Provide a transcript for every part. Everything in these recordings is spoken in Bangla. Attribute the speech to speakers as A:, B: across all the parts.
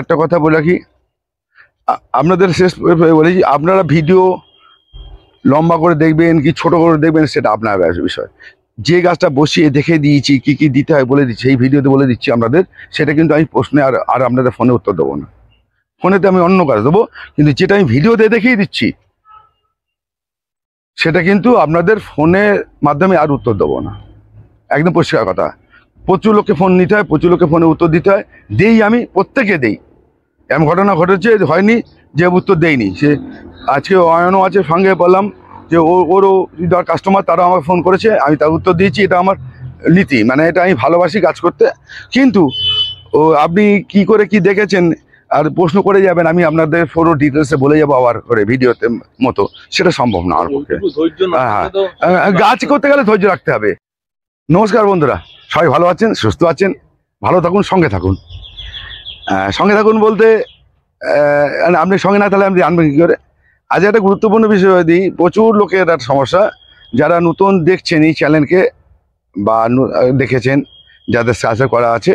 A: একটা কথা বলে রাখি। আপনাদের শেষ বলেছি আপনারা ভিডিও লম্বা করে দেখবেন কি ছোট করে দেখবেন সেটা আপনার বিষয়। যে গাছটা বসিয়ে দেখে দিয়েছি, কি কি দিতে হয় বলে দিচ্ছি, এই ভিডিওতে বলে দিচ্ছি আপনাদের, সেটা কিন্তু আমি প্রশ্নে আর আর আপনাদের ফোনে উত্তর দেবো না। ফোনেতে আমি অন্য কাজ দেবো, কিন্তু যেটা আমি ভিডিওতে দেখিয়ে দিচ্ছি, সেটা কিন্তু আপনাদের ফোনের মাধ্যমে আর উত্তর দেবো না। একদম পরিষ্কার কথা। প্রচুর লোককে ফোন নিতে হয় প্রচুর লোককে ফোনে উত্তর দিতে হয়। দেই আমি প্রত্যেকে দেই। এমন ঘটনা ঘটেছে হয়নি যে উত্তর দেয়নি সে আজকে অয়নও আছে সঙ্গে বললাম যে ও ওরও যারা কাস্টমার তারা আমাকে ফোন করেছে আমি তার উত্তর দিয়েছি এটা আমার নীতি। মানে এটা আমি ভালোবাসি কাজ করতে। কিন্তু ও আপনি কি করে কি দেখেছেন? আর প্রশ্ন করে যাবেন আমি আপনাদের পুরো ডিটেলসে বলে যাব আবার করে ভিডিওতে মতো। সেটা সম্ভব না আমার পক্ষে।
B: না
A: হ্যাঁ,
B: থাকলে
A: গাছ করতে গেলে ধৈর্য রাখতে হবে। নমস্কার বন্ধুরা, সবাই ভালো আছেন, সুস্থ আছেন? ভালো থাকুন, সঙ্গে থাকুন। সঙ্গে থাকুন বলতে আপনি সঙ্গে না তাহলে আপনি আনবেন কী করে? আজ একটা গুরুত্বপূর্ণ বিষয় দিই, প্রচুর লোকের একটা সমস্যা, যারা নতুন দেখছেন এই চ্যানেলকে বা দেখেছেন, যাদের সাহায্য করা আছে,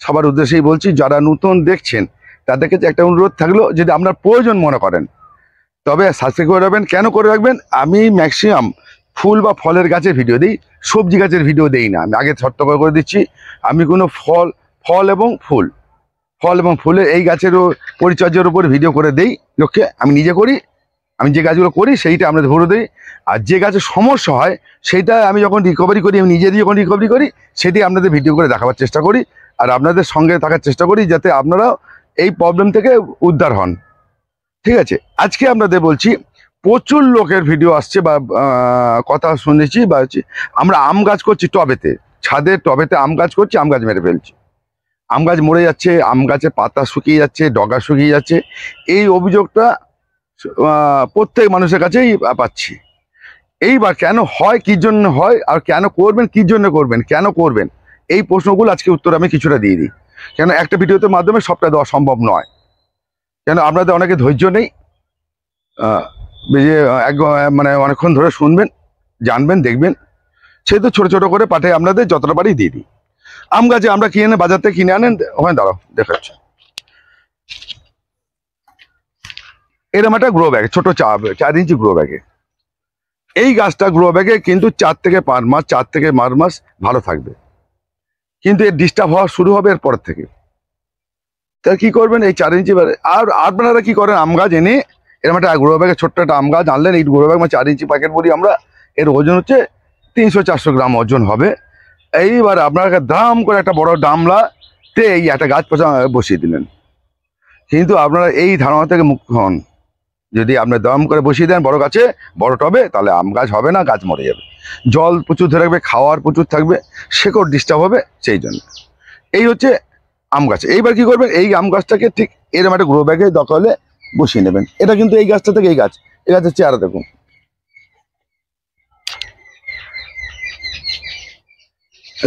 A: সবার উদ্দেশ্যেই বলছি, যারা নতুন দেখছেন তাদের কাছে একটা অনুরোধ থাকল, যদি আপনার প্রয়োজন মনে করেন, তবে সাবস্ক্রাইব করে রাখবেন। কেন করে রাখবেন? আমি ম্যাক্সিমাম ফুল বা ফলের গাছের ভিডিও দিই, সবজি গাছের ভিডিও দেই না। আমি আগে ছোট্ট করে করে দিচ্ছি। আমি কোনো ফল ফল এবং ফুল, ফল এবং ফুলের এই গাছেরও পরিচর্যার উপর ভিডিও করে দেই। লোককে আমি নিজে করি, আমি যে গাছগুলো করি সেইটা আমরা ধরে দিই। আর যে গাছের সমস্যা হয়, সেইটা আমি যখন রিকভারি করি, আমি নিজে দিয়ে যখন রিকভারি করি, সেটি আপনাদের ভিডিও করে দেখাবার চেষ্টা করি। আর আপনাদের সঙ্গে থাকার চেষ্টা করি যাতে আপনারা এই প্রবলেম থেকে উদ্ধার হন। ঠিক আছে? আজকে আপনাদের বলছি প্রচুর লোকের ভিডিও আসছে বা কথা শুনেছি বা আমরা আম গাছ করছি টবেতে, ছাদের টবেতে আম গাছ করছি, আম গাছ মেরে ফেলছি। আম গাছ মরে যাচ্ছে, আম গাছের পাতা শুকিয়ে যাচ্ছে, ডগা শুকিয়ে যাচ্ছে, এই অভিযোগটা প্রত্যেক মানুষের কাছেই পাচ্ছি। এইবার কেন হয়, কি জন্য হয়, আর কেন করবেন, কি জন্য করবেন, কেন করবেন, এই প্রশ্নগুলো আজকে উত্তর আমি কিছুটা দিয়ে দিই। কেন একটা ভিডিওতে মাধ্যমে সবটা দেওয়া সম্ভব নয়। কেন আপনাদের অনেকে ধৈর্য নেই? যে এক মানে অনেকক্ষণ ধরে শুনবেন, জানবেন, দেখবেন। সেহেতু ছোট ছোট করে পাঠে আপনাদের যতটা পারি দিয়ে দিই। আম গাছে আমরা কিনে এনে বাজার থেকে কিনে আনেন? ওখানে দাঁড়াও দেখাচ্ছি এরকম একটা গ্রো ব্যাগ ছোট চা, চার ইঞ্চি গ্রো ব্যাগে এই গাছটা গ্রো ব্যাগে কিন্তু চার থেকে পাঁচ মাস, চার থেকে পাঁচ মাস ভালো থাকবে। কিন্তু এর ডিস্টার্ব হওয়া শুরু হবে এরপর থেকে। তা কি করবেন এই চার ইঞ্চি আর আপনারা কি করেন? আম গাছ এনে এরকম একটা গ্রো ব্যাগের ছোট্ট একটা আম গাছ, আনলেন, এই গ্রো ব্যাগ মানে চার ইঞ্চি প্যাকেট বলি আমরা, এর ওজন হচ্ছে তিনশো চারশো গ্রাম ওজন হবে। এইবার আপনাকে দাম করে একটা বড় ডামলা তে এই একটা গাছ পচা বসিয়ে দিলেন। কিন্তু আপনারা এই ধারণা থেকে মুক্ত হন। যদি আপনি দাম করে বসিয়ে দেন বড় গাছে, বড় টবে, তাহলে আম গাছ হবে না, গাছ মরে যাবে। জল প্রচুর ধরে রাখবে খাওয়ার প্রচুর থাকবে, শেকড় ডিস্টার্ব হবে, সেই জন্য। এই হচ্ছে আম গাছ। এইবার কি করবেন, এই আম গাছটাকে ঠিক এরকম একটা গ্রো ব্যাগে হলে বসিয়ে নেবেন। এটা কিন্তু এই গাছটা থেকে এই গাছ, এই গাছের চেহারা দেখুন।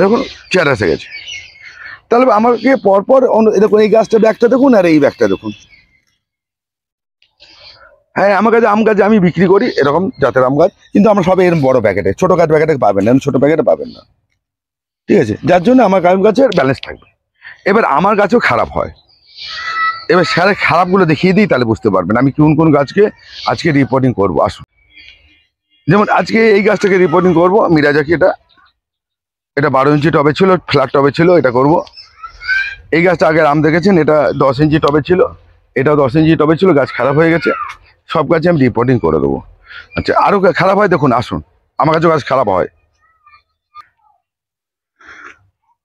A: দেখুন, চেহারা এসে গেছে। তাহলে আমাকে পরপর দেখুন, এই গাছটা ব্যাগটা দেখুন আর এই ব্যাগটা দেখুন। হ্যাঁ আমার কাছে আম গাছ আমি বিক্রি করি, এরকম জাতের আম গাছ, কিন্তু আমরা সবাই এরকম বড় প্যাকেটে, ছোট গাছ প্যাকেটে পাবেন না ছোট প্যাকেটে পাবেন না। ঠিক আছে? যার জন্য আমার আম গাছের ব্যালেন্স থাকবে। এবার আমার গাছও খারাপ হয়। এবার স্যারের খারাপগুলো দেখিয়ে দিই, তাহলে বুঝতে পারবেন। আমি কোন কোন গাছকে আজকে রিপোর্টিং করব, আসুন। যেমন আজকে এই গাছটাকে রিপোর্টিং করব মিরাজাকি এটা এটা বারো ইঞ্চি টবে ছিল ফ্ল্যাট টবে ছিল, এটা করব। এই গাছটা আগে আম দেখেছেন, এটা দশ ইঞ্চি টবে ছিল, এটাও দশ ইঞ্চি টবে ছিল, গাছ খারাপ হয়ে গেছে। সব গাছে আমি রিপোর্টিং করে দেবো। আচ্ছা আরও খারাপ হয়, দেখুন, আসুন। আমার কাছেও গাছ খারাপ হয়।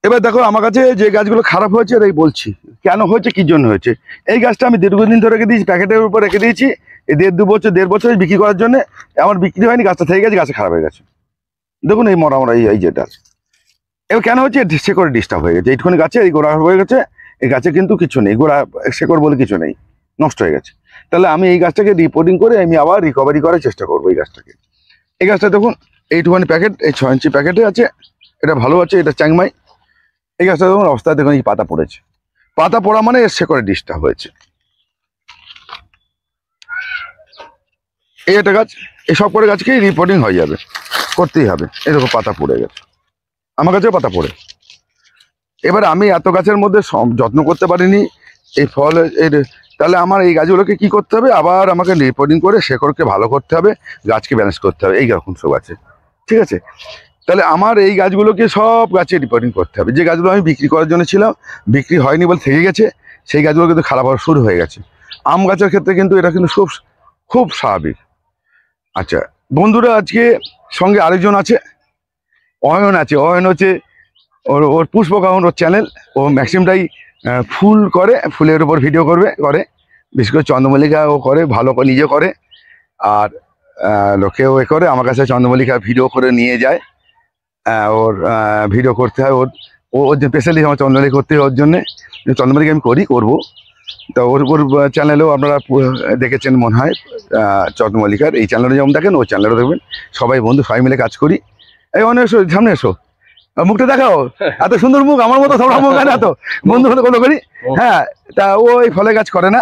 A: এবার দেখো, আমার কাছে যে গাছগুলো খারাপ হয়েছে, এটাই বলছি। কেন হয়েছে, কি জন্য হয়েছে? এই গাছটা আমি দীর্ঘদিন ধরে রেখে দিয়েছি, প্যাকেটের উপর রেখে দিয়েছি। এই দেড় দু বছর, দেড় বছর বিক্রি করার জন্য আমার বিক্রি হয়নি, গাছটা থেকে গেছে, গাছে খারাপ হয়ে গেছে। দেখুন এই মরা মরা এই যেটা। এবার কেন হচ্ছে শেকড়ে ডিস্টার্ব হয়ে গেছে। এইটুখানি গাছে এই গোড়া হয়ে গেছে, এই গাছে কিন্তু কিছু নেই। গোড়া শেকড় বলে কিছু নেই। নষ্ট হয়ে গেছে। তাহলে আমি এই গাছটাকে রিপোর্টিং করে আমি আবার রিকভারি করার চেষ্টা করব এই গাছটাকে। এই গাছটা দেখুন, এইটুখানি প্যাকেট এই ছ ইঞ্চি প্যাকেটে আছে। এটা ভালো আছে, এটা চ্যাংমাই। এই গাছটা দেখুন অবস্থায় দেখুন, এই পাতা পড়েছে। পাতা পড়া মানে এর শেকড়ে ডিস্টার্ব হয়েছে। এই একটা গাছ, এই সব করে গাছকেই রিপোর্টিং হয়ে যাবে, করতেই হবে। এরকম পাতা পড়ে গেছে। আমার কাছেও পাতা পড়ে। এবার আমি এত গাছের মধ্যে যত্ন করতে পারিনি, এই ফল, এর, তাহলে আমার এই গাছগুলোকে কি করতে হবে? আবার আমাকে রিপোর্টিং করে শেকড়কে ভালো করতে হবে, গাছকে ব্যালেন্স করতে হবে। এই রকম সব আছে। ঠিক আছে? তাহলে আমার এই গাছগুলোকে সব গাছে রিপোর্টিং করতে হবে। যে গাছগুলো আমি বিক্রি করার জন্য ছিলাম বিক্রি হয়নি বলে থেকে গেছে সেই গাছগুলো কিন্তু খারাপ হওয়া শুরু হয়ে গেছে। আম গাছের ক্ষেত্রে কিন্তু এটা কিন্তু খুব খুব স্বাভাবিক। আচ্ছা বন্ধুরা আজকে সঙ্গে আরেকজন আছে অয়ন আছে। অয়ন হচ্ছে ওর ওর পুষ্পকাহন ওর চ্যানেল ও ম্যাক্সিমামটাই আহ, ফুল করে ফুলের উপর ভিডিও করবে করে। বিশেষ করে চন্দ্রমল্লিকা ও করে ভালো নিজে করে। আর লোকেও এ করে আমার কাছে চন্দ্রমল্লিকা ভিডিও করে নিয়ে যায়। ওর ভিডিও করতে হয়। ওর ও- ওর যে স্পেশালি আমার চন্দ্রমল্লিকা করতে হয় ওর জন্যে চন্দ্রমল্লিকা আমি করি করব। তা ওর ওর চ্যানেলেও আপনারা দেখেছেন মনে হয় আহ, চন্দ্রমল্লিকার এই চ্যানেলে যেমন দেখেন ওর চ্যানেলও দেখবেন। সবাই বন্ধু সবাই মিলে কাজ করি। এই অনেক এসো সামনে এসো। মুখটা দেখাও। এত সুন্দর মুখ আমার মতো সবার মুখ হয় না তো? বন্ধু হলে কোনো করি? হ্যাঁ তা ও এই ফলে কাজ করে না।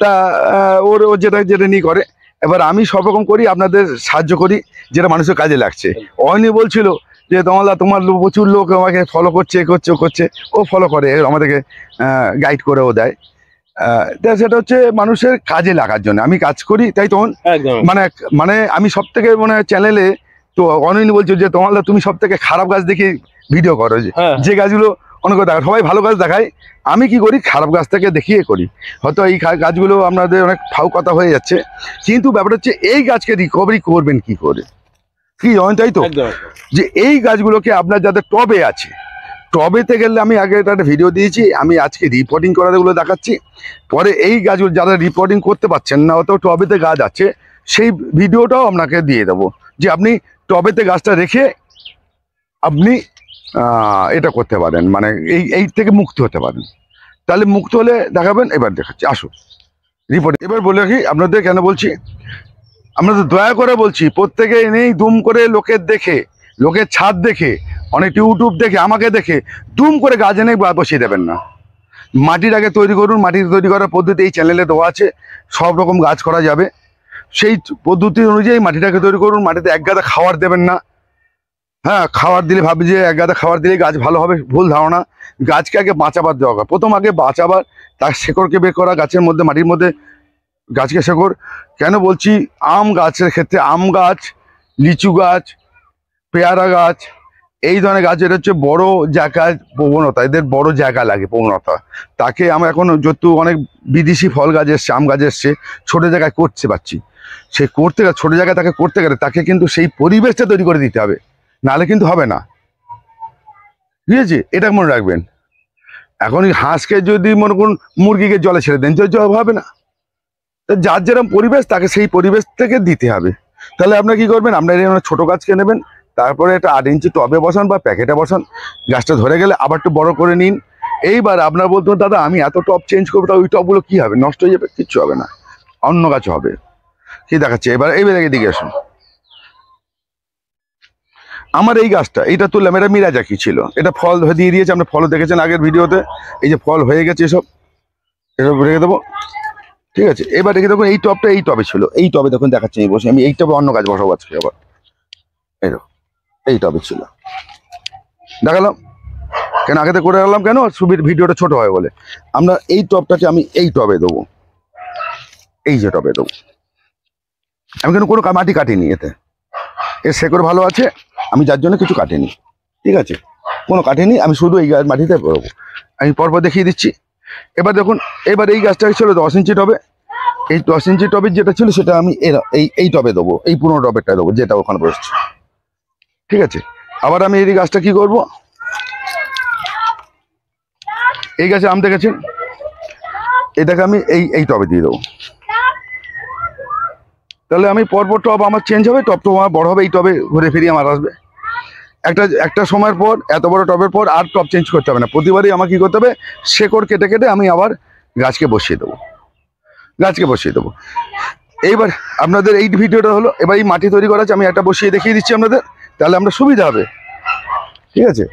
A: তা ওর ওর যেটা যেটা নিয়ে করে। এবার আমি সব রকম করি আপনাদের সাহায্য করি যেটা মানুষের কাজে লাগছে। অয়নি বলছিল যে তোমালা তোমার প্রচুর লোক আমাকে ফলো করছে এ করছে ও করছে ও ফলো করে আমাদেরকে গাইড করে ও দেয়। সেটা হচ্ছে মানুষের কাজে লাগার জন্য। আমি কাজ করি তাই তখন মানে মানে আমি সব থেকে মানে চ্যানেলে তো অনইন বলছো যে তোমার তুমি সব থেকে খারাপ গাছ দেখে ভিডিও করো যে
B: হ্যাঁ।
A: গাছগুলো অনেক দেখা সবাই ভালো গাছ দেখায়। আমি কি করি? খারাপ গাছ থেকে দেখিয়ে করি। হয়তো এই গাছগুলো আপনাদের অনেক ফাউ কথা হয়ে যাচ্ছে। কিন্তু ব্যাপারটা হচ্ছে এই গাছকে রিকভারি করবেন কি করে? কি হয় তাই তো? যে এই গাছগুলোকে আপনার যাদের টবে আছে টবেতে গেলে আমি আগে একটা ভিডিও দিয়েছি আমি আজকে রিপোর্টিং করাগুলো দেখাচ্ছি। পরে এই গাছগুলো যারা রিপোর্টিং করতে পারছেন না অত টবেতে গাছ আছে সেই ভিডিওটাও আপনাকে দিয়ে দেবো। যে আপনি টবেতে গাছটা রেখে আপনি এটা করতে পারেন মানে এই এই থেকে মুক্ত হতে পারেন। তাহলে মুক্ত হলে দেখাবেন এবার দেখাচ্ছি। আসুন। রিপোর্ট এবার বলে রাখি আপনাদের কেন বলছি আপনাদের দয়া করে বলছি, প্রত্যেকে এনেই দুম করে লোকের দেখে, লোকের ছাদ দেখে অনেক ইউটিউব দেখে, আমাকে দেখে, দুম করে গাছ এনে বসিয়ে দেবেন না। মাটির আগে তৈরি করুন, মাটির তৈরি করার পদ্ধতি এই চ্যানেলে দেওয়া আছে, সব রকম গাছ করা যাবে। সেই পদ্ধতি অনুযায়ী মাটিটাকে তৈরি করুন, মাটিতে এক গাদা খাবার দেবেন না। হ্যাঁ খাবার দিলে ভাবি যে এক গাদা খাবার দিলে গাছ ভালো হবে, ভুল ধারণা। গাছকে আগে বাঁচাবার হয়। প্রথম আগে বাঁচাবার, তার শেকড়কে বের করা, গাছের মধ্যে, মাটির মধ্যে গাছকে শেকড় কেন বলছি? আম গাছের ক্ষেত্রে আম গাছ, লিচু গাছ, পেয়ারা গাছ, এই ধরনের গাছ গাছের হচ্ছে বড় জায়গায় প্রবণতা, এদের বড় জায়গা লাগে প্রবণতা। তাকে আমরা এখন যত অনেক বিদেশি ফল গাছ এসছে, আম গাছ এসছে, ছোটো জায়গায় করতে পারছি। সে করতে গেলে, ছোটো জায়গায় তাকে করতে গেলে তাকে কিন্তু সেই পরিবেশটা তৈরি করে দিতে হবে। নাহলে কিন্তু হবে না। ঠিক আছে? এটা মনে রাখবেন। এখন হাঁসকে যদি মনে করুন, মুরগিকে জলে ছেড়ে দেন, জল হবে না। যার যেরকম পরিবেশ, তাকে সেই পরিবেশ থেকে দিতে হবে। তাহলে আপনার কি করবেন? আপনার এই ছোটো গাছকে নেবেন তারপরে একটা আট ইঞ্চি টবে বসান বা প্যাকেটে বসান, গাছটা ধরে গেলে আবার একটু বড় করে নিন। এইবার আপনার বলতে দাদা, আমি এত টপ চেঞ্জ করব, তা ওই টপগুলো কী হবে? নষ্ট হয়ে যাবে, কিচ্ছু হবে না। অন্য গাছ হবে। কি দেখাচ্ছে? এবার এইবার এদিকে আসুন। আমার এই গাছটা এটা তুললাম, এটা মিরাজাকি ছিল? এটা ফল দিয়ে দিয়েছে, আপনি ফলও দেখেছেন আগের ভিডিওতে। এই যে ফল হয়ে গেছে এসব। এসব রেখে দেবো। ঠিক আছে? এবার রেখে দেখুন এই টবটা এই টবে ছিল। এই টবে দেখুন দেখাচ্ছি আমি বসে। আমি এই টবে অন্য গাছ বসাবো আজকে আবার। এই দেখো, এই টবে ছিল। দেখালাম? কেন আগেতে করে রাখলাম কেন? সুবির ভিডিওটা ছোট হয় বলে। আমরা এই টবটাকে আমি এই টবে দেবো। এই যে টবে দেবো। আমি কিন্তু কোনো মাটি কাটিনি এতে। এর শেকড় ভালো আছে আমি যার জন্য কিছু কাটিনি। ঠিক আছে? কোনো কাটিনি আমি শুধু এই মাটিতে করব আমি পরপর দেখিয়ে দিচ্ছি। এবার দেখুন, এবার এই গাছটা ছিল দশ ইঞ্চি টবে। এই দশ ইঞ্চি টবের যেটা ছিল সেটা আমি এই এই টবে দেবো, এই পুরোনো টবেরটা দেবো, যেটা ওখানে বসছে। ঠিক আছে? আবার আমি এই গাছটা কি করব? এই গাছে আম দেখেছেন? এটাকে আমি এই এই টবে দিয়ে দেবো। তাহলে আমি পরপর টব আমার চেঞ্জ হবে, টব তো আমার বড় হবে, এই টবে ঘুরে ফিরিয়ে আমার আসবে। একটা একটা সময়ের পর, এত বড় টবের পর আর টপ চেঞ্জ করতে হবে না। প্রতিবারই আমার কী করতে হবে? শেকড় কেটে কেটে আমি আবার গাছকে বসিয়ে দেবো। গাছকে বসিয়ে দেবো। এইবার আপনাদের এই ভিডিওটা হলো, এবার এই মাটি তৈরি করা আছে, আমি একটা বসিয়ে দেখিয়ে দিচ্ছি আপনাদের, তাহলে আমরা সুবিধা হবে। ঠিক আছে?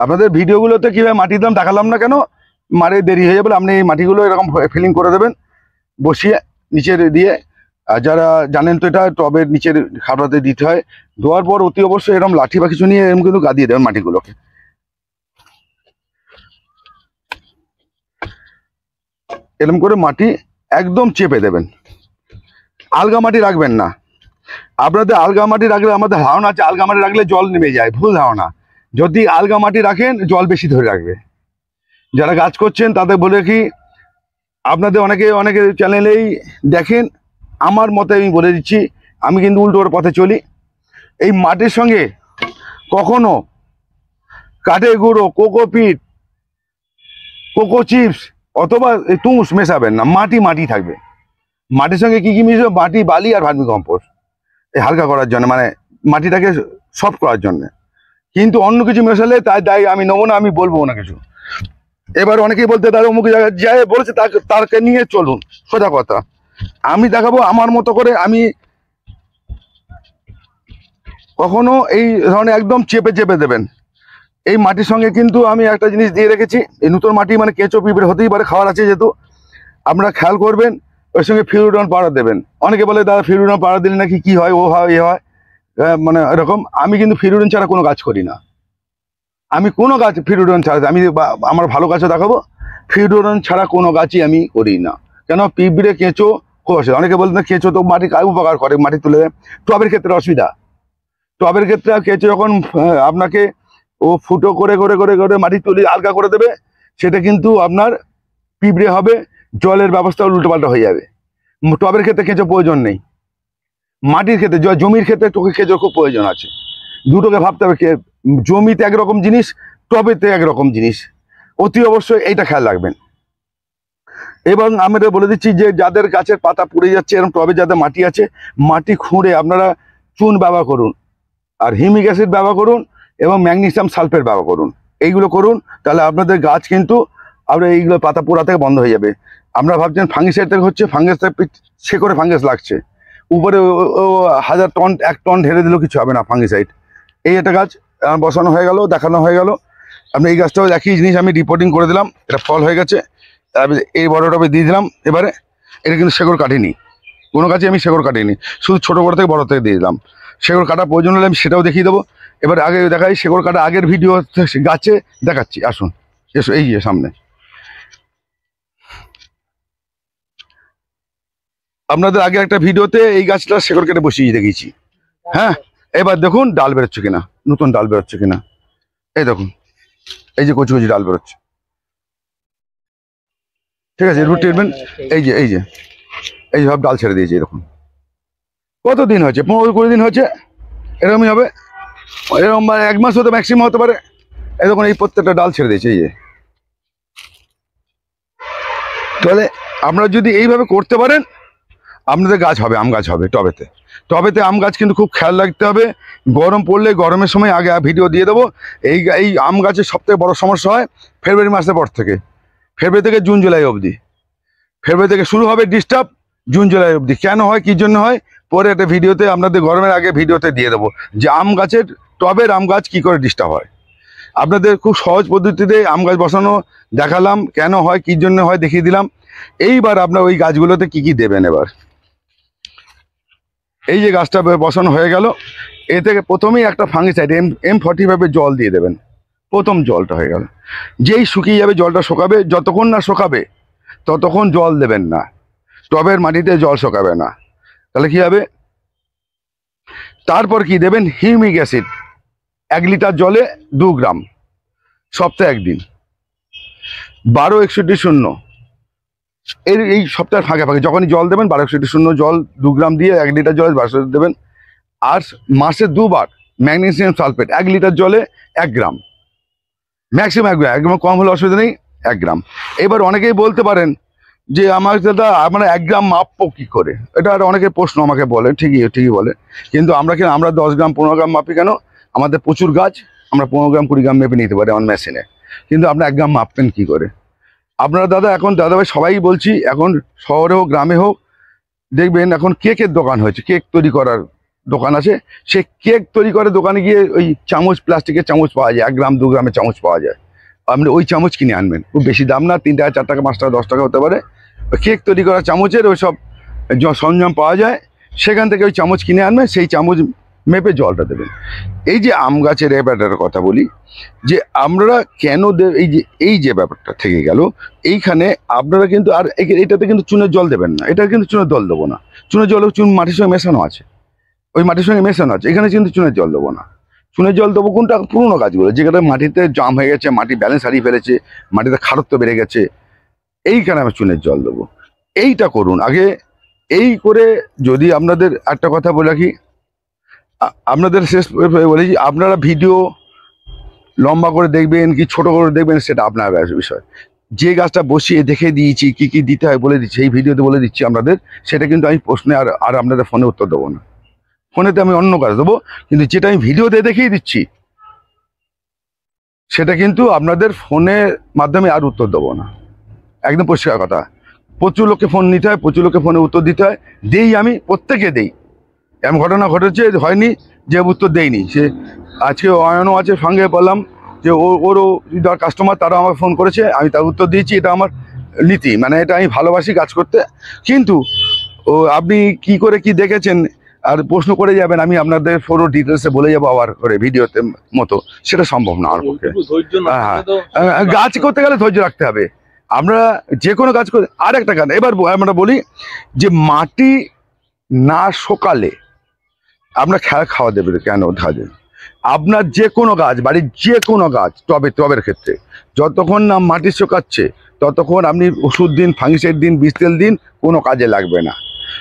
A: আপনাদের ভিডিওগুলোতে কীভাবে মাটির দাম দেখালাম না কেন? মারে দেরি হয়ে যাবে, আপনি এই মাটিগুলো এরকম ফিলিং করে দেবেন, বসিয়ে নিচে দিয়ে যারা জানেন তো এটা টবের নিচের খাটাতে দিতে হয়। ধোয়ার পর অতি অবশ্যই এরকম লাঠি বা কিছু নিয়ে এরকম কিন্তু গাদিয়ে দেবেন মাটিগুলোকে। এরকম করে মাটি একদম চেপে দেবেন। আলগা মাটি রাখবেন না। আপনাদের আলগা মাটি রাখলে, আমাদের ধারণা আছে আলগা মাটি রাখলে জল নেমে যায়, ভুল ধারণা। যদি আলগা মাটি রাখেন, জল বেশি ধরে রাখবে। যারা গাছ করছেন, তাদের বলে কি আপনাদের অনেকে অনেকে চ্যানেলেই দেখেন আমার মতে আমি বলে দিচ্ছি, আমি কিন্তু উল্টোর পথে চলি। এই মাটির সঙ্গে কখনো কাঠের গুঁড়ো কোকোপিট কোকো চিপস অথবা এই তুষ মেশাবেন না, মাটি মাটি থাকবে। মাটির সঙ্গে কি কি মিশবে? মাটি, বালি আর ভার্মি কম্পোস্ট। এই হালকা করার জন্য মানে মাটিটাকে সফট করার জন্য। কিন্তু অন্য কিছু মেশালে তাই দায় আমি নেব না, আমি বলব না কিছু। এবার অনেকেই বলতে তার অমুক জায়গায় যায় বলেছে, তাকে তাকে নিয়ে চলুন। সোজা কথা। আমি দেখাবো আমার মতো করে আমি কখনো এই ধরনের একদম চেপে চেপে দেবেন। এই মাটির সঙ্গে কিন্তু আমি একটা জিনিস দিয়ে রেখেছি। এই নতুন মাটি মানে কেঁচো পিঁপড়ে হতেই পারে, খাওয়ার আছে যেহেতু। আপনারা খেয়াল করবেন, ওর সঙ্গে ফিরুডন পাড়া দেবেন। অনেকে বলে, দাদা ফিরুডন পাড়া দিলে নাকি কি হয়? ও হয়, এ হয়? মানে এরকম। আমি কিন্তু ফিরুডন ছাড়া কোনো কাজ করি না। আমি কোনো গাছ ফিরুডন ছাড়া, আমি আমার ভালো গাছও দেখাবো। ফিরুডন ছাড়া কোনো গাছই আমি করি না। কেন? পিঁপড়ে, কেঁচো খুব অসুবিধা। অনেকে বলতে কেঁচো তো মাটি উপকার করে? মাটি তুলে দেয়। টবের ক্ষেত্রে অসুবিধা। টবের ক্ষেত্রে কেঁচো যখন আপনাকে ও ফুটো করে করে করে করে মাটি তুলে আলগা করে দেবে, সেটা কিন্তু আপনার পিঁপড়ে হবে, জলের ব্যবস্থা উল্টোপাল্টা হয়ে যাবে। টবের ক্ষেত্রে কেঁচো প্রয়োজন নেই। মাটির ক্ষেত্রে জমির ক্ষেত্রে তোকে কেঁচো খুব প্রয়োজন আছে। দুটোকে ভাবতে হবে জমিতে একরকম জিনিস, টবেতে একরকম জিনিস। অতি অবশ্যই এইটা খেয়াল রাখবেন। এবং আমরা বলে দিচ্ছি যে যাদের গাছের পাতা পুড়ে যাচ্ছে এরকম টবে যাদের মাটি আছে, মাটি খুঁড়ে আপনারা চুন ব্যবহার করুন, আর হিমিক অ্যাসিড ব্যবহার করুন এবং ম্যাগনেসিয়াম সালফেট ব্যবহার করুন। এইগুলো করুন, তাহলে আপনাদের গাছ কিন্তু আপনার এইগুলো পাতা পোড়া থেকে বন্ধ হয়ে যাবে। আমরা ভাবছেন ফাঙ্গিসাইড থেকে হচ্ছে ফাঙ্গাস শেকড়ে ফাঙ্গাস লাগছে। উপরে হাজার টন, এক টন ঢেলে দিলেও কিছু হবে না ফাঙ্গিসাইড। এই একটা গাছ বসানো হয়ে গেল, দেখানো হয়ে গেল। আপনি এই গাছটাও একই জিনিস আমি রিপোর্টিং করে দিলাম, এটা ফল হয়ে গেছে। এই বড় টবে দিয়ে দিলাম, এবারে এটা কিন্তু শেকড় কাটিনি। কোনো গাছে আমি শেকড় কাটিনি, শুধু ছোটো বড় থেকে বড় থেকে দিয়ে দিলাম। শেকড় কাটা প্রয়োজন হলে আমি সেটাও দেখিয়ে দেবো। এবার আগে দেখাই, শেকড় কাটা আগের ভিডিও গাছে, দেখাচ্ছি, আসুন। এসো, এই যে সামনে। আপনাদের আগে একটা ভিডিওতে এই গাছটা শেকড় কেটে বসিয়ে দেখিয়েছি। হ্যাঁ এবার দেখুন ডাল বেরোচ্ছে কিনা, নতুন ডাল বেরোচ্ছে কিনা। এই দেখুন, এই যে কচি কচি ডাল বেরোচ্ছে। ঠিক আছে রুট ট্রিটমেন্ট এই যে এই যে এই যে সব ডাল ছেড়ে দিয়েছে এরকম কত দিন হয়েছে? পনেরো কুড়ি দিন হয়েছে এরকমই হবে। এরকম মানে এক মাস হতে ম্যাক্সিমাম হতে পারে। এরকম এই প্রত্যেকটা ডাল ছেড়ে দিয়েছে এই যে। তাহলে আপনারা যদি এইভাবে করতে পারেন আপনাদের গাছ হবে আম গাছ হবে টবেতে। টবেতে আম গাছ কিন্তু খুব খেয়াল রাখতে হবে। গরম পড়লে গরমের সময় আগে ভিডিও দিয়ে দেবো। এই এই আম গাছের সবথেকে বড় সমস্যা হয় ফেব্রুয়ারি মাসের পর থেকে। ফেব্রুয়ারি থেকে জুন, জুলাই অবধি। ফেব্রুয়ারি থেকে শুরু হবে ডিস্টার্ব জুন, জুলাই অবধি। কেন হয়, কী জন্য হয়, পরে একটা ভিডিওতে আপনাদের গরমের আগে ভিডিওতে দিয়ে দেবো। যে আম গাছের টবের আম গাছ কী করে ডিস্টার্ব হয়? আপনাদের খুব সহজ পদ্ধতিতে আম গাছ বসানো দেখালাম, কেন হয়, কী জন্য হয়, দেখিয়ে দিলাম। এইবার আপনার ওই গাছগুলোতে কি কি দেবেন এবার? এই যে গাছটা বসানো হয়ে গেল, এ থেকে প্রথমেই একটা ফাঙ্গিসাইড এম এম ফর্টি ফাইভের জল দিয়ে দেবেন। প্রথম জলটা হয়ে গেল। যেই শুকিয়ে যাবে জলটা শোকাবে, যতক্ষণ না শোকাবে, ততক্ষণ জল দেবেন না। টবের মাটিতে জল শোকাবে না। তাহলে কি হবে? তারপর কি দেবেন? Humic acid. এক লিটার জলে দু গ্রাম। সপ্তাহে একদিন। বারো একষট্টি শূন্য। এর এই সপ্তাহের ফাঁকে ফাঁকে যখনই জল দেবেন, বারো একষট্টি শূন্য জল দু গ্রাম দিয়ে এক লিটার জলে বারোশো দেবেন। আর মাসে দুবার ম্যাগনেসিয়াম সালফেট, এক লিটার জলে এক গ্রাম। ম্যাক্সিমাম এক গ্রাম একদম কম হলে অসুবিধা নেই, এক গ্রাম এবার অনেকেই বলতে পারেন যে আমার দাদা আমরা এক গ্রাম মাপবো কী করে? এটা আর অনেকে প্রশ্ন আমাকে বলে, ঠিকই ঠিকই বলে। কিন্তু আমরা কেন, আমরা দশ গ্রাম পনেরো গ্রাম মাপি কেন? আমাদের প্রচুর গাছ, আমরা পনেরো গ্রাম কুড়ি গ্রাম মেপে নিতে পারি আমার মেশিনে কিন্তু আপনি এক গ্রাম মাপবেন কী করে? আপনারা দাদা, এখন দাদাভাই সবাই বলছি, এখন শহরে হোক, গ্রামে হোক, দেখবেন এখন কেকের দোকান হয়েছে, কেক তৈরি করার দোকান আছে সে কেক তৈরি করে দোকানে গিয়ে ওই চামচ প্লাস্টিকের চামচ পাওয়া যায়, এক গ্রাম, দু গ্রামের চামচ পাওয়া যায়। আপনি ওই চামচ কিনে আনবেন, খুব বেশি দাম না, তিন টাকা, চার টাকা, পাঁচ টাকা, দশ টাকা হতে পারে। কেক তৈরি করা চামচের ওই সব সরঞ্জাম পাওয়া যায়, সেখান থেকে ওই চামচ কিনে আনবেন, সেই চামচ মেপে জলটা দেবেন। এই যে আম গাছের এই ব্যাপারটার কথা বলি, যে আমরা কেন এই যে এই যে ব্যাপারটা থেকে গেল, এইখানে আপনারা কিন্তু আর এটাতে কিন্তু চুনের জল দেবেন না এটা কিন্তু চুনের জল দেবো না। চুনের জল, চুন মাটির সঙ্গে মেশানো আছে। ওই মাটির সঙ্গে মেশানো আছে। এখানে কিন্তু চুনের জল দেবো না। চুনের জল দেবো কোনটা? পুরোনো গাছগুলো। যেখানে মাটিতে জাম হয়ে গেছে, মাটি ব্যালেন্স হারিয়ে ফেলেছে, মাটিতে খারত্ব বেড়ে গেছে, এইখানে আমি চুনের জল দেবো। এইটা করুন। আগে এই করে যদি আপনাদের একটা কথা বলে রাখি আপনাদের শেষ বলেছি আপনারা ভিডিও লম্বা করে দেখবেন কি ছোট করে দেখবেন, সেটা আপনার বিষয়। যে গাছটা বসিয়ে দেখে দিয়েছি, কি কি দিতে হয় বলে দিচ্ছি এই ভিডিওতে বলে দিচ্ছি আপনাদের, সেটা কিন্তু আমি প্রশ্নে আর আর আপনাদের ফোনে উত্তর দেবো না। ফোনেতে আমি অন্য কাজ দেবো, কিন্তু যেটা আমি ভিডিওতে দেখিয়ে দিচ্ছি, সেটা কিন্তু আপনাদের ফোনের মাধ্যমে আর উত্তর দেবো না। একদম পরিষ্কার কথা। প্রচুর লোককে ফোন নিতে হয়, প্রচুর লোককে ফোনে উত্তর দিতে হয়, দেই আমি প্রত্যেকে দেই। এমন ঘটনা ঘটেছে, হয়নি, যে উত্তর দেয়নি সে আজকে অয়নও আছে সঙ্গে বললাম যে ও, ওরও যারা কাস্টমার তারা আমাকে ফোন করেছে, আমি তার উত্তর দিয়েছি, এটা আমার নীতি। মানে এটা আমি ভালোবাসি কাজ করতে। কিন্তু ও, আপনি কি করে কি দেখেছেন? আর প্রশ্ন করে যাবেন আমি আপনাদের পুরো ডিটেলসে বলে যাব আবার করে ভিডিওতে মতো। সেটা সম্ভব না আমার পক্ষে হ্যাঁ, আহ, গাছ করতে গেলে ধৈর্য রাখতে হবে। আমরা যে কোনো কাজ করে আর একটা গান এবার আমরা বলি যে মাটি না সকালে আপনার খেলা খাওয়া দেবে কেন ধাজে আপনার যে কোনো গাছ বাড়ির যে কোনো গাছ টবে টবের ক্ষেত্রে যতক্ষণ না মাটি শোকাচ্ছে ততক্ষণ আপনি ওষুধ দিন ফাঙ্গিসাইড দিন বিস্তেল দিন কোনো কাজে লাগবে না।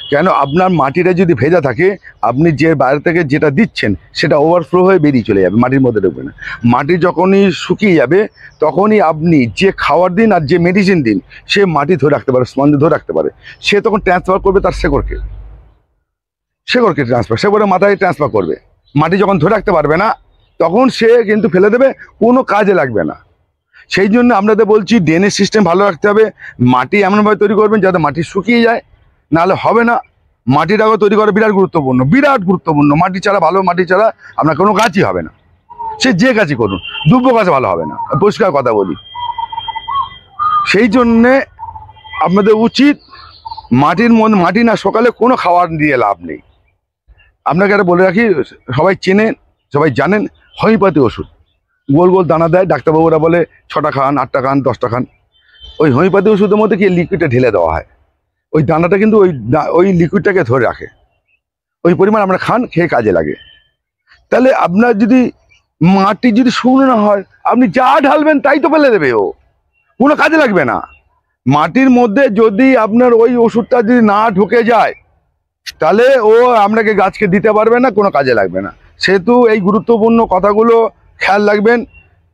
A: কেন আপনার মাটিটা যদি ভেজা থাকে, আপনি যে বাইরে থেকে যেটা দিচ্ছেন, সেটা ওভারফ্লো হয়ে বেরিয়ে চলে যাবে মাটির মধ্যে ঢুকবে না। মাটি যখনই শুকিয়ে যাবে, তখনই আপনি যে খাওয়ার দিন আর যে মেডিসিন দিন, সে মাটি ধরে রাখতে পারে স্পন্দে ধরে রাখতে পারে। সে তখন ট্রান্সফার করবে তার শেকড়কে শেকড়কে ট্রান্সফার শেকড়ে মাথায় ট্রান্সফার করবে। মাটি যখন ধরে রাখতে পারবে না, তখন সে কিন্তু ফেলে দেবে, কোনো কাজে লাগবে না। সেই জন্য আপনাদের বলছি ড্রেনের সিস্টেম ভালো রাখতে হবে। মাটি এমনভাবে তৈরি করবেন যাতে মাটি শুকিয়ে যায়। নাহলে হবে না। মাটিটাকে তৈরি করা বিরাট গুরুত্বপূর্ণ বিরাট গুরুত্বপূর্ণ। মাটি ছাড়া, ভালো মাটি ছাড়া আপনার কোনো গাছই হবে না। সে যে গাছই করুন দুব্য গাছ ভালো হবে না। পরিষ্কার কথা বলি। সেই জন্যে আপনাদের উচিত মাটির মধ্যে মাটি না সকালে কোনো খাবার দিয়ে লাভ নেই। আপনাকে একটা বলে রাখি, সবাই চেনেন, সবাই জানেন, হোমিওপ্যাথি ওষুধ। গোল গোল দানা দেয়, ডাক্তারবাবুরা বলে ছটা খান, আটটা খান, দশটা খান। ওই হোমিওপ্যাথি ওষুধের মধ্যে কি লিকুইডটা ঢেলে দেওয়া হয়? ওই দানাটা কিন্তু ওই ওই লিকুইডটাকে ধরে রাখে। ওই পরিমাণ আমরা খান, খেয়ে কাজে লাগে। তাহলে আপনার যদি মাটি যদি শুকনো না হয়, আপনি যা ঢালবেন তাই তো ফেলে দেবে ও। কোনো কাজে লাগবে না। মাটির মধ্যে যদি আপনার ওই ওষুধটা যদি না ঢুকে যায়, তাহলে ও আপনাকে গাছকে দিতে পারবে না, কোনো কাজে লাগবে না। সেহেতু এই গুরুত্বপূর্ণ কথাগুলো খেয়াল রাখবেন।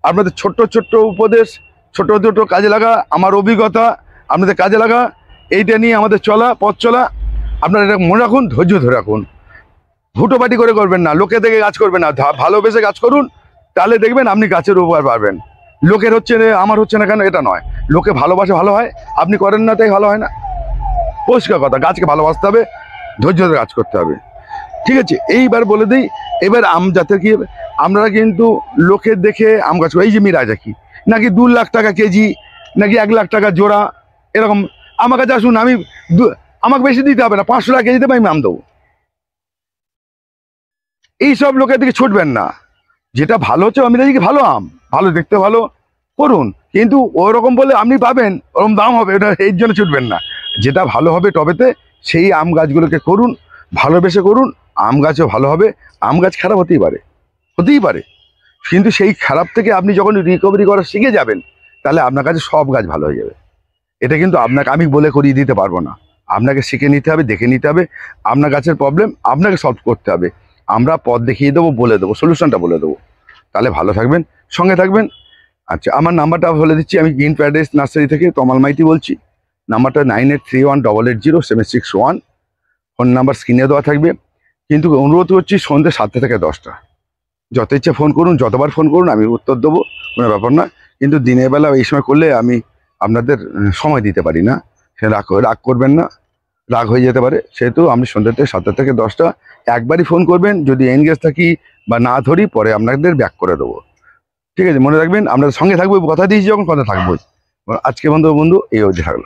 A: আপনাদের ছোট্ট ছোট্ট উপদেশ, ছোট ছোট কাজে লাগা, আমার অভিজ্ঞতা, আপনাদের কাজে লাগা। এইটা নিয়ে আমাদের চলা, পথ চলা। আপনারা এটা মনে রাখুন, ধৈর্য ধরে রাখুন। হুটোপাটি করে করবেন না। লোকে দেখে গাছ করবেন না। ভালোবেসে গাছ করুন, তাহলে দেখবেন আপনি গাছের উপকার পাবেন। লোকের হচ্ছে আমার হচ্ছে না কেন, এটা নয়। লোকে ভালোবাসে ভালো হয়, আপনি করেন না তাই ভালো হয় না। পরিষ্কার কথা, গাছকে ভালোবাসতে হবে, ধৈর্য ধরে কাজ করতে হবে। ঠিক আছে, এইবার বলে দিই, এবার আম যাতে কি? আমরা কিন্তু লোকের দেখে আম গাছ। এই যে মিরাজা কি নাকি দু লাখ টাকা কেজি, নাকি এক লাখ টাকা জোড়া, এরকম আমার কাছে আসুন আমি আমাকে বেশি দিতে হবে না, পাঁচশো টাকা কেজি দেবে আমি আম দেবো। এইসব লোকের দিকে ছুটবেন না। যেটা ভালো হচ্ছে আমি দেখি ভালো আম, ভালো দেখতে ভালো করুন। কিন্তু ওরকম বলে আপনি পাবেন, ওরকম দাম হবে ওটা এর জন্য ছুটবেন না। যেটা ভালো হবে টবেতে, সেই আম গাছগুলোকে করুন, ভালোবেসে করুন, আম গাছও ভালো হবে, আম গাছ খারাপ হতেই পারে হতেই পারে। কিন্তু সেই খারাপ থেকে আপনি যখন রিকভারি করা শিখে যাবেন, তাহলে আপনার কাছে সব গাছ ভালো হয়ে যাবে। এটা কিন্তু আপনাকে আমি বলে করিয়ে দিতে পারব না। আপনাকে শিখে নিতে হবে, দেখে নিতে হবে। আপনার গাছের প্রবলেম আপনাকে সলভ করতে হবে। আমরা পথ দেখিয়ে দেবো, বলে দেবো সলিউশনটা বলে দেবো। তাহলে ভালো থাকবেন, সঙ্গে থাকবেন। আচ্ছা আমার নাম্বারটা বলে দিচ্ছি, আমি গ্রিন প্যারাডাইস নার্সারি থেকে তমাল মাইতি বলছি। নাম্বারটা nine eight three one double eight zero seven six one phone number স্ক্রিনে দেওয়া থাকবে। কিন্তু অনুরোধ করছি সন্ধ্যে সাতটা থেকে দশটা। যত ইচ্ছে ফোন করুন, যতবার ফোন করুন, আমি উত্তর দেবো, কোনো ব্যাপার না কিন্তু দিনের বেলা এই সময় করলে আমি আপনাদের সময় দিতে পারি না। সে রাগ রাগ করবেন না। রাগ হয়ে যেতে পারে। সেহেতু আপনি সন্ধ্যা থেকে সাতটা থেকে দশটা একবারই ফোন করবেন। যদি এনগেজ থাকি বা না ধরি, পরে আপনাদের ব্যাক করে দেবো। ঠিক আছে? মনে রাখবেন আপনাদের সঙ্গে থাকব, কথা দিয়েছি, যখন কথা থাকব আজকে বন্ধু বন্ধু, এই অবধি থাকল